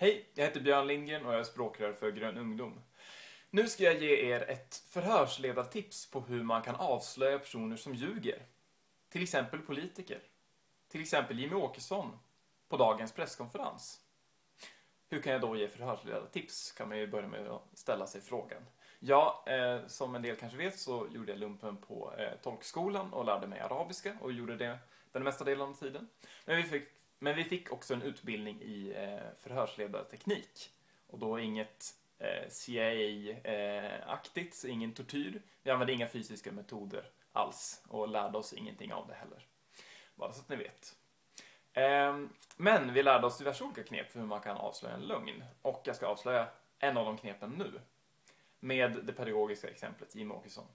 Hej, jag heter Björn Lindgren och jag är språkrör för Grön Ungdom. Nu ska jag ge er ett förhörsledartips på hur man kan avslöja personer som ljuger. Till exempel politiker. Till exempel Jimmy Åkesson på dagens presskonferens. Hur kan jag då ge förhörsledartips? Kan man ju börja med att ställa sig frågan. Ja, eh, som en del kanske vet så gjorde jag lumpen på eh, tolkskolan och lärde mig arabiska och gjorde det den mesta delen av tiden. Men vi fick, men vi fick också en utbildning i eh, förhörsledarteknik. Och då inget eh, CIA-aktigt, ingen tortyr. Vi använde inga fysiska metoder alls och lärde oss ingenting av det heller. Bara så att ni vet. Ehm, men vi lärde oss diverse olika knep för hur man kan avslöja en lögn. Och jag ska avslöja en av de knepen nu. Med det pedagogiska exemplet Jim Åkesson.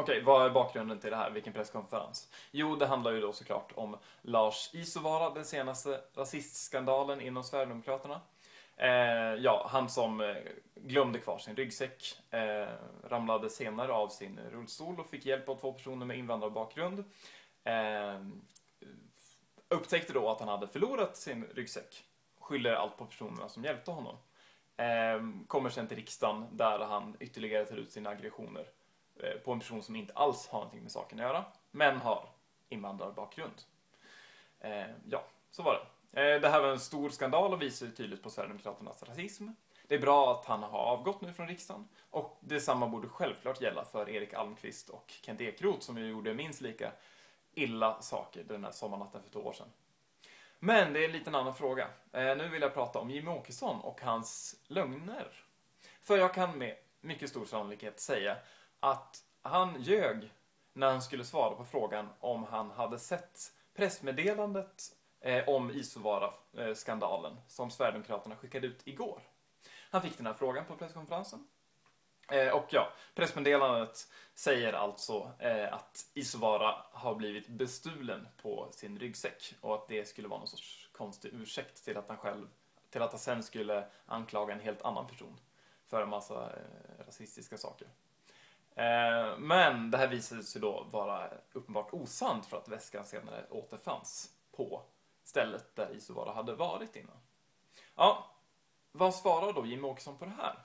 Okej, vad är bakgrunden till det här? Vilken presskonferens? Jo, det handlar ju då såklart om Lars Isovara, den senaste rasistskandalen inom Sverigedemokraterna. Eh, ja, han som eh, glömde kvar sin ryggsäck, eh, ramlade senare av sin rullstol och fick hjälp av två personer med invandrarbakgrund. Eh, upptäckte då att han hade förlorat sin ryggsäck. Skyller allt på personerna som hjälpte honom. Eh, kommer sen till riksdagen där han ytterligare tar ut sina aggressioner Eh, på en person som inte alls har någonting med saken att göra, men har invandrarbakgrund. Eh, ja, så var det. Eh, det här var en stor skandal och visar tydligt på Sverigedemokraternas rasism. Det är bra att han har avgått nu från riksdagen och detsamma borde självklart gälla för Erik Almqvist och Kent Ekeroth som ju gjorde minst lika illa saker den här sommarnatten för två år sedan. Men det är en liten annan fråga. Eh, nu vill jag prata om Jimmie Åkesson och hans lögner. För jag kan med mycket stor sannolikhet säga att han ljög när han skulle svara på frågan om han hade sett pressmeddelandet eh, om Isovara-skandalen som Sverigedemokraterna skickade ut igår. Han fick den här frågan på presskonferensen. Eh, och ja, pressmeddelandet säger alltså eh, att Isovara har blivit bestulen på sin ryggsäck och att det skulle vara någon sorts konstig ursäkt till att han själv, till att han sen skulle anklaga en helt annan person för en massa eh, rasistiska saker. Eh, men det här visade sig då vara uppenbart osant för att väskan senare återfanns på stället där Isovara hade varit innan. Ja, vad svarar då Jimmie Åkesson på det här?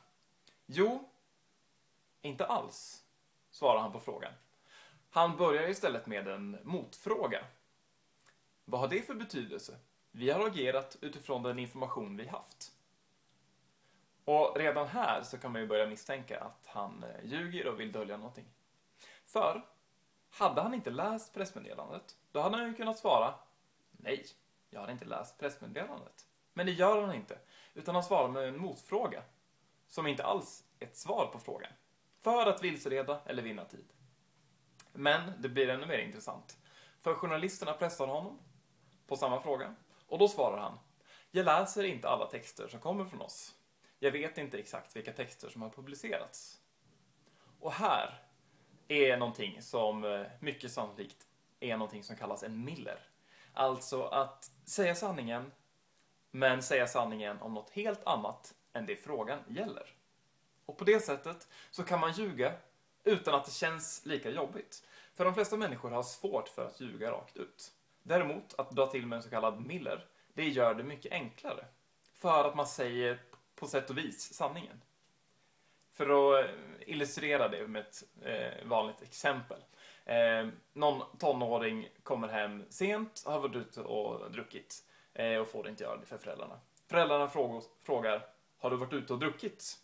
Jo, inte alls, svarar han på frågan. Han börjar istället med en motfråga. Vad har det för betydelse? Vi har agerat utifrån den information vi haft. Och redan här så kan man ju börja misstänka att han eh, ljuger och vill dölja någonting. För, hade han inte läst pressmeddelandet, då hade han ju kunnat svara Nej, jag har inte läst pressmeddelandet. Men det gör han inte, utan han svarar med en motfråga som inte alls är ett svar på frågan. För att vilseleda eller vinna tid. Men det blir ännu mer intressant. För journalisterna pressar honom på samma fråga. Och då svarar han. Jag läser inte alla texter som kommer från oss. Jag vet inte exakt vilka texter som har publicerats. Och här är någonting som eh, mycket sannolikt är någonting som kallas en miller. Alltså att säga sanningen, men säga sanningen om något helt annat än det frågan gäller. Och på det sättet så kan man ljuga utan att det känns lika jobbigt. För de flesta människor har svårt för att ljuga rakt ut. Däremot, att dra till med en så kallad miller, det gör det mycket enklare. För att man säger på sätt och vis sanningen. För att eh, illustrera det med ett eh, vanligt exempel. Eh, någon tonåring kommer hem sent, har varit ute och druckit eh, och får inte göra det för föräldrarna. Föräldrarna frågar Har du varit ute och druckit?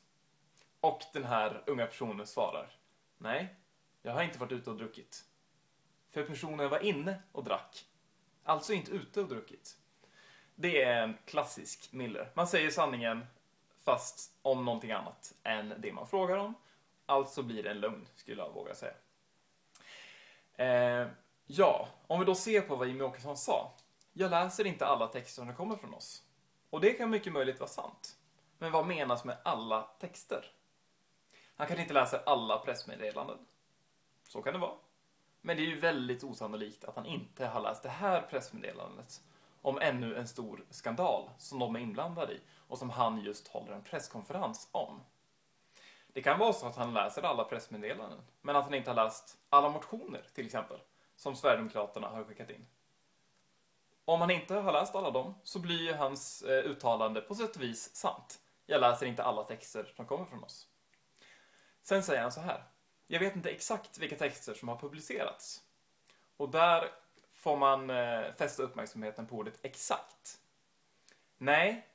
Och den här unga personen svarar Nej, jag har inte varit ute och druckit. För personen var inne och drack. Alltså inte ute och druckit. Det är en klassisk Miller. Man säger sanningen fast om någonting annat än det man frågar om. Alltså blir det en lögn, skulle jag våga säga. Eh, ja, om vi då ser på vad Jimmie Åkesson sa. Jag läser inte alla texter som kommer från oss. Och det kan mycket möjligt vara sant. Men vad menas med alla texter? Han kanske inte läser alla pressmeddelanden. Så kan det vara. Men det är ju väldigt osannolikt att han inte har läst det här pressmeddelandet om ännu en stor skandal som de är inblandade i och som han just håller en presskonferens om. Det kan vara så att han läser alla pressmeddelanden, men att han inte har läst alla motioner, till exempel, som Sverigedemokraterna har skickat in. om han inte har läst alla dem så blir ju hans eh, uttalande på sätt och vis sant. Jag läser inte alla texter som kommer från oss. Sen säger han så här. Jag vet inte exakt vilka texter som har publicerats. Och där får man eh, fästa uppmärksamheten på ordet exakt. Nej,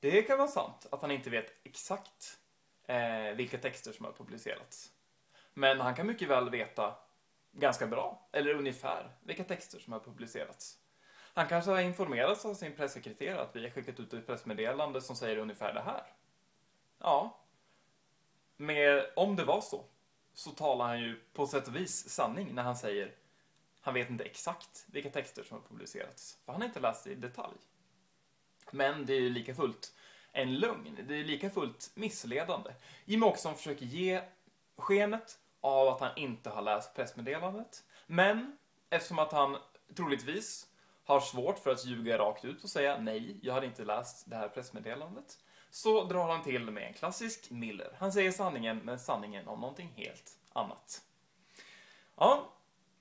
det kan vara sant att han inte vet exakt eh, vilka texter som har publicerats. Men han kan mycket väl veta ganska bra, eller ungefär, vilka texter som har publicerats. Han kanske har informerats av sin pressekreterare att vi har skickat ut ett pressmeddelande som säger ungefär det här. Ja, med, om det var så, så talar han ju på sätt och vis sanning när han säger han vet inte exakt vilka texter som har publicerats, för han har inte läst det i detalj. Men det är ju lika fullt en lögn. Det är lika fullt missledande. Jimmie Åkesson försöker ge skenet av att han inte har läst pressmeddelandet. Men eftersom att han troligtvis har svårt för att ljuga rakt ut och säga nej, jag har inte läst det här pressmeddelandet, så drar han till med en klassisk Miller. Han säger sanningen, men sanningen om någonting helt annat. Ja,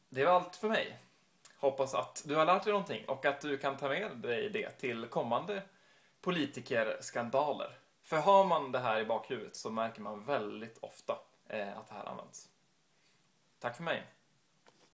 det var allt för mig. Hoppas att du har lärt dig någonting och att du kan ta med dig det till kommande politikerskandaler. För har man det här i bakhuvudet så märker man väldigt ofta eh, att det här används. Tack för mig.